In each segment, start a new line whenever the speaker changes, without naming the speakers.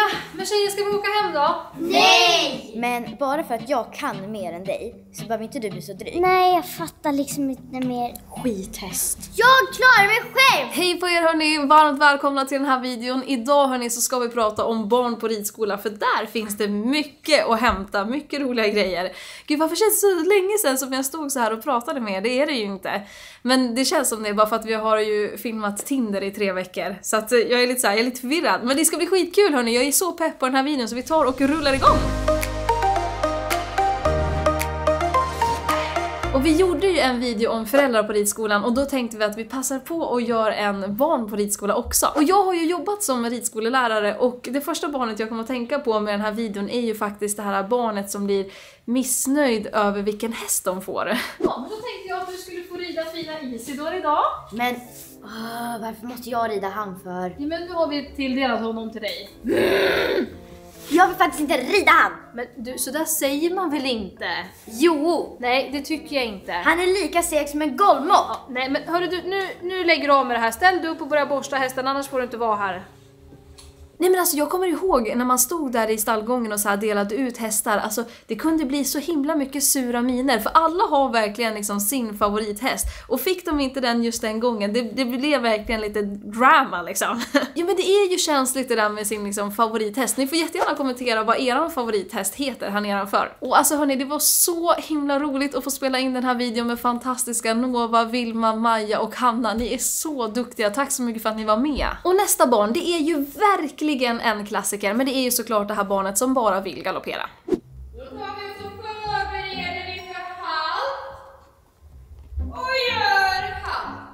Ja, men tjejer ska vi åka hem då?
Nej!
Men bara för att jag kan mer än dig så behöver inte du bli så dryg.
Nej, jag fattar liksom inte mer.
Skithäst.
Jag klarar mig själv!
Hej på er hörni, varmt välkomna till den här videon. Idag hörni så ska vi prata om barn på ridskola för där finns det mycket att hämta, mycket roliga grejer. Gud varför känns det så länge sedan som jag stod så här och pratade med er? Det är det ju inte. Men det känns som det bara för att vi har ju filmat Tinder i tre veckor. Så att jag är lite så här, jag är lite förvirrad. Men det ska bli skitkul hörni, jag är är så pepp på den här videon så vi tar och rullar igång! Och vi gjorde ju en video om föräldrar på ridskolan och då tänkte vi att vi passar på och gör en barn på ridskola också. Och jag har ju jobbat som ridskolelärare och det första barnet jag kommer att tänka på med den här videon är ju faktiskt det här barnet som blir missnöjd över vilken häst de får. Ja, rida fina Isidor idag.
Men åh, varför måste jag rida han för?
Ja, men nu har vi tilldelat honom till dig.
Jag vill faktiskt inte rida han!
Men du, så där säger man väl inte?
Jo!
Nej, det tycker jag inte.
Han är lika seg som en golvmopp!
Ja, nej men hörru du, nu, nu lägger du av med det här. Ställ dig upp och börja borsta hästen annars får du inte vara här. Nej men alltså jag kommer ihåg när man stod där i stallgången och så delade ut hästar, alltså det kunde bli så himla mycket sura miner för alla har verkligen liksom sin favorithäst och fick de inte den just den gången, det, det blev verkligen lite drama liksom. ja men det är ju känsligt det där med sin liksom favorithäst, ni får jättegärna kommentera vad eran favorithäst heter här nedanför. Och alltså hörni, det var så himla roligt att få spela in den här videon med fantastiska Nova, Vilma, Maja och Hanna, ni är så duktiga, tack så mycket för att ni var med. Och nästa barn, det är ju verkligen en klassiker, men det är ju såklart det här barnet som bara vill galoppera.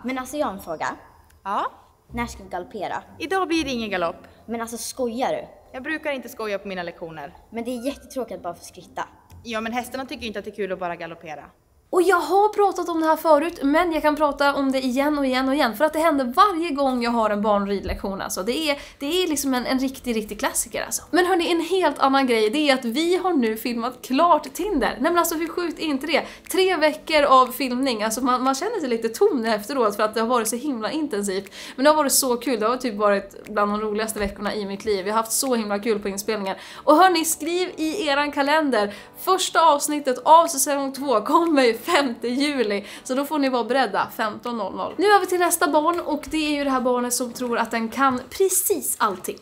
Men alltså jag har en fråga.
Ja,
När ska vi galoppera?
idag blir det ingen galopp.
Men alltså skojar du?
Jag brukar inte skoja på mina lektioner.
Men det är jättetråkigt att bara få skritta.
Ja, men hästarna tycker inte att det är kul att bara galoppera.
Och jag har pratat om det här förut, men jag kan prata om det igen och igen och igen för att det händer varje gång jag har en barnridlektion alltså. Det är, det är liksom en, en riktig, riktig klassiker alltså. Men hörni, en helt annan grej, det är att vi har nu filmat klart Tinder. Nej men alltså hur sjukt är inte det? Tre veckor av filmning, alltså man, man känner sig lite tom efteråt för att det har varit så himla intensivt. Men det har varit så kul, det har typ varit bland de roligaste veckorna i mitt liv. Jag har haft så himla kul på inspelningen. Och hörni, skriv i eran kalender, första avsnittet av säsong 2 kommer ju 5 juli, så då får ni vara beredda 15.00. Nu över till nästa barn och det är ju det här barnet som tror att den kan precis allting.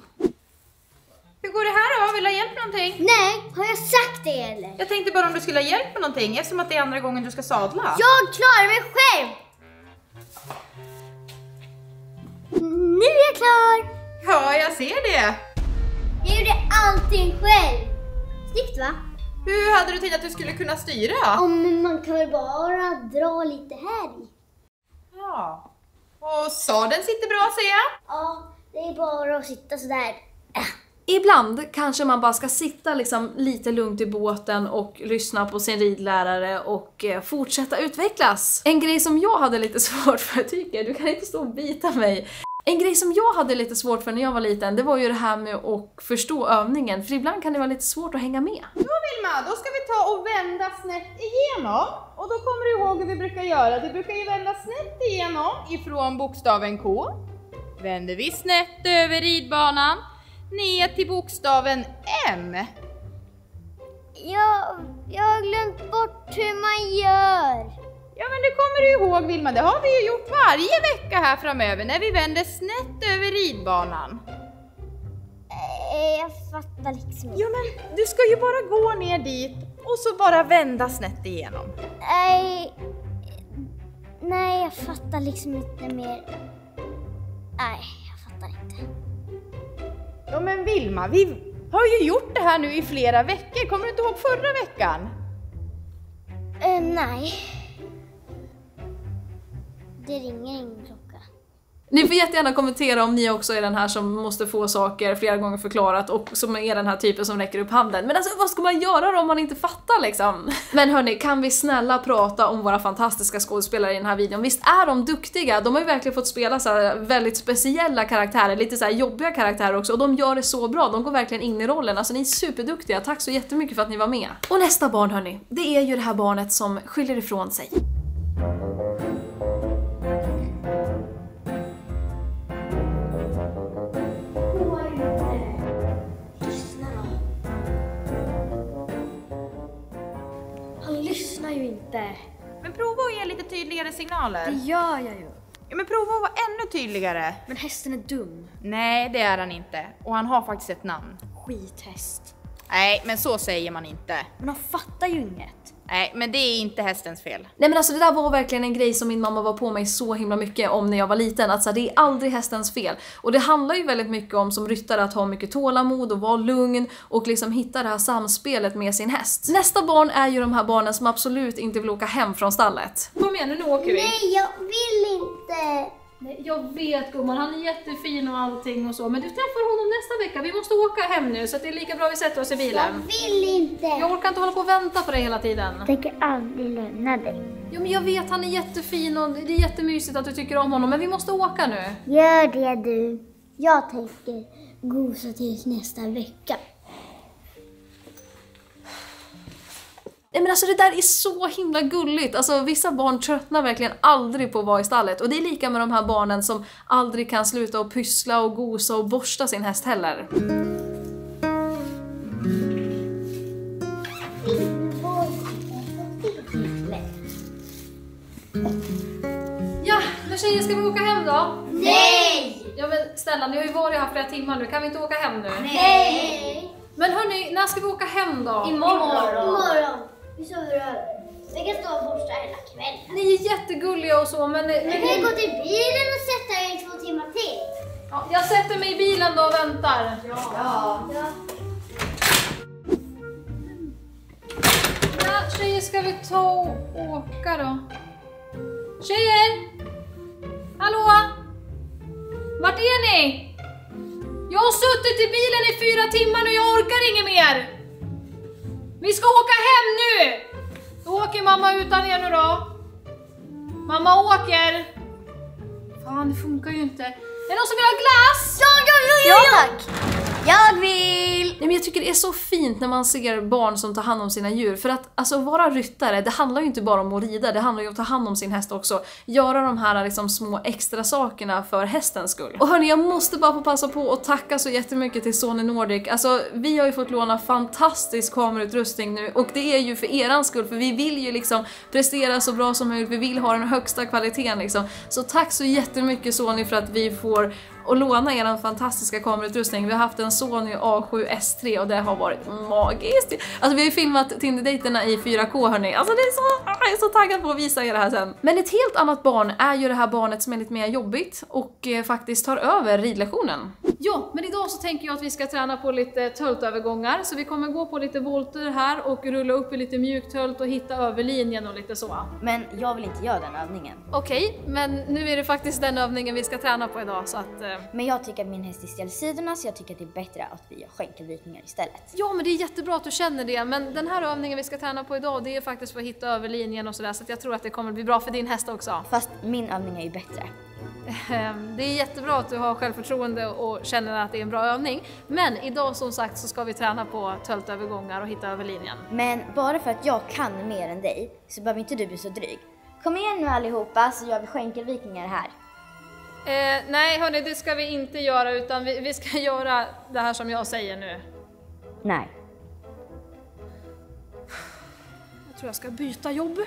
Hur går det här då? Vill du ha hjälp med någonting?
Nej, har jag sagt det eller?
Jag tänkte bara om du skulle ha hjälp med någonting eftersom att det är andra gången du ska sadla.
Jag klarar mig själv! Nu är jag klar!
Ja, jag ser det.
Jag gjorde allting själv. Snyggt va?
Hur hade du tänkt att du skulle kunna styra?
Om man kan väl bara dra lite här i.
Ja. Och sadeln sitter bra ser jag.
Ja, det är bara att sitta sådär.
Ibland kanske man bara ska sitta liksom lite lugnt i båten och lyssna på sin ridlärare och eh, fortsätta utvecklas. En grej som jag hade lite svårt för, tycker du kan inte stå och bita mig. En grej som jag hade lite svårt för när jag var liten, det var ju det här med att förstå övningen, för ibland kan det vara lite svårt att hänga med.
Då Vilma, då ska vi ta och vända snett igenom. Och då kommer du ihåg hur vi brukar göra. Vi brukar ju vända snett igenom ifrån bokstaven K. Vänder vi snett över ridbanan ner till bokstaven M.
Jag, jag har glömt bort hur man gör.
Ja men det kommer du ihåg Vilma, det har vi ju gjort varje vecka här framöver när vi vänder snett över ridbanan.
Eh, Jag fattar liksom inte.
Ja men du ska ju bara gå ner dit och så bara vända snett igenom.
Nej, nej jag fattar liksom inte mer. Nej, jag fattar inte.
Ja men Vilma, vi har ju gjort det här nu i flera veckor, kommer du inte ihåg förra veckan?
Eh, nej. Det ringer ingen klocka.
Ni får jättegärna kommentera om ni också är den här som måste få saker flera gånger förklarat och som är den här typen som räcker upp handen. Men alltså vad ska man göra då om man inte fattar liksom? Men hörni, kan vi snälla prata om våra fantastiska skådespelare i den här videon? Visst är de duktiga? De har ju verkligen fått spela så här väldigt speciella karaktärer, lite så här jobbiga karaktärer också och de gör det så bra, de går verkligen in i rollen. Alltså ni är superduktiga, tack så jättemycket för att ni var med. Och nästa barn hörni, det är ju det här barnet som skyller ifrån sig.
Inte.
Men prova att ge lite tydligare signaler.
Det gör jag ju.
Ja, men prova att vara ännu tydligare.
Men hästen är dum.
Nej, det är han inte. Och han har faktiskt ett namn.
Skithäst.
Nej, men så säger man inte.
Men han fattar ju inget.
Nej, men det är inte hästens fel.
Nej men alltså det där var verkligen en grej som min mamma var på mig så himla mycket om när jag var liten. Att så här, det är aldrig hästens fel. Och det handlar ju väldigt mycket om som ryttare att ha mycket tålamod och vara lugn och liksom hitta det här samspelet med sin häst. Nästa barn är ju de här barnen som absolut inte vill åka hem från stallet. Kom igen nu, åker vi.
Nej, jag vill inte.
Nej, jag vet gumman, han är jättefin och allting och så. Men du träffar honom nästa vecka. Vi måste åka hem nu så det är lika bra vi sätter oss i
Jag
bilen.
vill inte.
Jag orkar inte hålla på och vänta på dig hela tiden.
Jag tänker aldrig lämna dig.
Jo men jag vet, han är jättefin och det är jättemysigt att du tycker om honom. Men vi måste åka nu.
Gör det du. Jag tänker gosa tills nästa vecka.
Nej men alltså det där är så himla gulligt. Alltså vissa barn tröttnar verkligen aldrig på att vara i stallet. Och det är lika med de här barnen som aldrig kan sluta att pyssla och gosa och borsta sin häst heller. Ja, men tjejer ska vi åka hem då?
Nej!
Ja men snälla, ni har ju varit här flera timmar nu. Kan vi inte åka hem nu?
Nej!
Men hörni, när ska vi åka hem då?
Imorgon. Imorgon. Vi sover över. Vi kan stå och borsta hela kvällen.
Ni är jättegulliga och så men...
Vi kan gå till bilen och sätta er i två timmar till.
Ja, jag sätter mig i bilen då och väntar.
Ja.
Ja, tjejer, ska vi ta och åka då? Tjejer! Hallå? Vart är ni? Jag har suttit i bilen i fyra timmar nu, jag orkar inget mer! Vi ska åka hem nu! Då åker mamma utan er nu då. Mamma åker. Fan, det funkar ju inte. Är det någon som vill ha glass?
Ja, ja, ja, ja, ja tack! Jag vill!
Nej, men jag tycker det är så fint när man ser barn som tar hand om sina djur. För att alltså, vara ryttare, det handlar ju inte bara om att rida, det handlar ju om att ta hand om sin häst också. Göra de här liksom, små extra sakerna för hästens skull. Och hörni, jag måste bara få passa på att tacka så jättemycket till Sony Nordic. Alltså, vi har ju fått låna fantastisk kamerautrustning nu och det är ju för eran skull, för vi vill ju liksom prestera så bra som möjligt, vi vill ha den högsta kvaliteten liksom. Så tack så jättemycket Sony för att vi får och låna er fantastiska kamerautrustning. Vi har haft en Sony A7S3 och det har varit magiskt. Alltså vi har ju filmat Tinder-dejterna i 4K hörni. Alltså det är så, jag är så taggad på att visa er det här sen. Men ett helt annat barn är ju det här barnet som är lite mer jobbigt och eh, faktiskt tar över ridlektionen. Ja, men idag så tänker jag att vi ska träna på lite töltövergångar så vi kommer gå på lite volter här och rulla upp i lite mjuktölt och hitta över linjen och lite så.
Men jag vill inte göra den övningen.
Okej, men nu är det faktiskt den övningen vi ska träna på idag så att... Eh,
Men jag tycker att min häst är stel sidorna så jag tycker att det är bättre att vi gör skänkelvikningar istället.
Ja, men det är jättebra att du känner det, men den här övningen vi ska träna på idag, det är faktiskt för att hitta över linjen och sådär, så att jag tror att det kommer bli bra för din häst också.
Fast min övning är ju bättre.
Ehm, Det är jättebra att du har självförtroende och känner att det är en bra övning, men idag som sagt så ska vi träna på töltövergångar och hitta över linjen.
Men bara för att jag kan mer än dig så behöver inte du bli så dryg. Kom igen nu allihopa så gör vi skänkelvikningar här.
Eh, nej, hörni, det ska vi inte göra, utan vi, vi ska göra det här som jag säger nu.
Nej.
Jag tror jag ska byta jobb.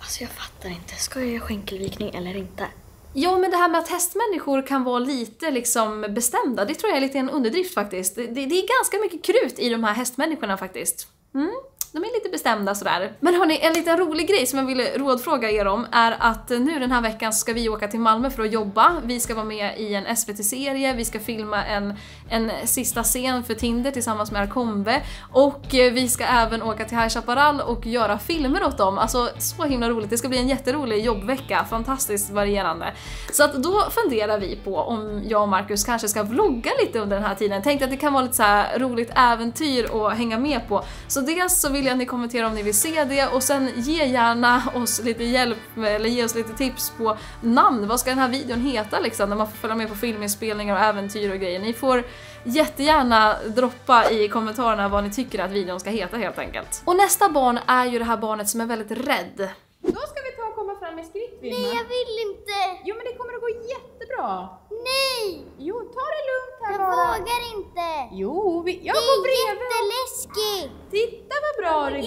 Alltså jag fattar inte, ska jag göra skänkelvikning eller inte?
Ja, men det här med att hästmänniskor kan vara lite liksom bestämda, det tror jag är lite en underdrift faktiskt. Det, det, det är ganska mycket krut i de här hästmänniskorna faktiskt. Mm. De är lite bestämda sådär. Men hörni, en liten rolig grej som jag ville rådfråga er om är att eh, nu den här veckan ska vi åka till Malmö för att jobba. Vi ska vara med i en SVT-serie, vi ska filma en, en sista scen för Tinder tillsammans med Arkombe och eh, vi ska även åka till High Chaparral och göra filmer åt dem. Alltså så himla roligt, det ska bli en jätterolig jobbvecka, fantastiskt varierande. Så att då funderar vi på om jag och Marcus kanske ska vlogga lite under den här tiden. Tänkte att det kan vara lite så här roligt äventyr att hänga med på. Så dels så vill jag att ni kommenterar om ni vill se det och sen ge gärna oss lite hjälp eller ge oss lite tips på namn. Vad ska den här videon heta liksom när man får följa med på filminspelningar och äventyr och grejer. Ni får jättegärna droppa i kommentarerna vad ni tycker att videon ska heta helt enkelt. Och nästa barn är ju det här barnet som är väldigt rädd.
Då ska vi ta och komma fram med skritt Vilma.
Nej, jag vill inte.
Jo men det kommer att gå jättebra.
Nej,
Jo, ta det lugnt här
jag
bara.
vågar inte.
Jo, vi, jag
Det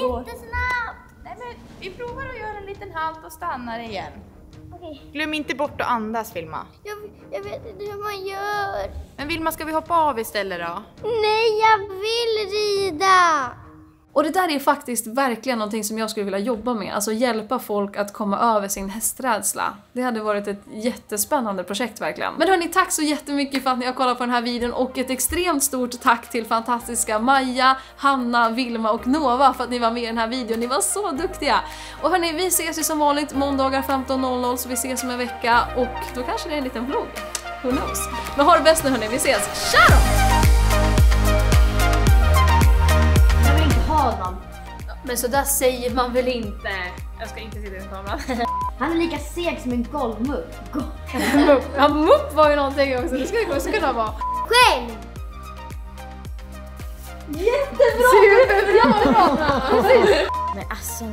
går bra det går.
Jättesnabb.
Vi provar att göra en liten halt och stannar igen.
Okej,
Glöm inte bort att andas Vilma.
jag, jag vet inte hur man gör.
Men Vilma, ska vi hoppa av istället då?
Nej, jag vill rida!
Och det där är faktiskt verkligen någonting som jag skulle vilja jobba med, alltså hjälpa folk att komma över sin hästrädsla. Det hade varit ett jättespännande projekt verkligen. Men hörni, tack så jättemycket för att ni har kollat på den här videon och ett extremt stort tack till fantastiska Maja, Hanna, Vilma och Nova för att ni var med i den här videon. Ni var så duktiga! Och hörni, vi ses ju som vanligt måndagar 15.00 så vi ses om en vecka och då kanske det är en liten vlogg. Who knows? Men ha det bäst nu hörni, vi ses! Tja då!
Dem.
Men så där säger man väl inte? Jag ska inte sitta i kameran.
Han är lika seg som en golvmupp. Go-
Mupp. Ja, mupp var ju någonting också, det skulle också kunna vara.
Själv!
Jättebra! Jättebra! Precis!
Men alltså,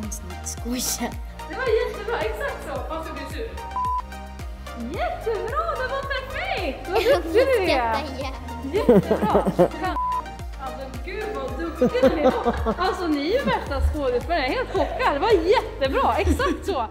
skoja.
Det var jättebra, exakt så, fast du blir sur. Jättebra, det var perfekt! Vad duktig du är! Jättebra! Alltså ni! Alltså ni är ju värsta skådespelare, jag är helt chockad. Det var jättebra, exakt så!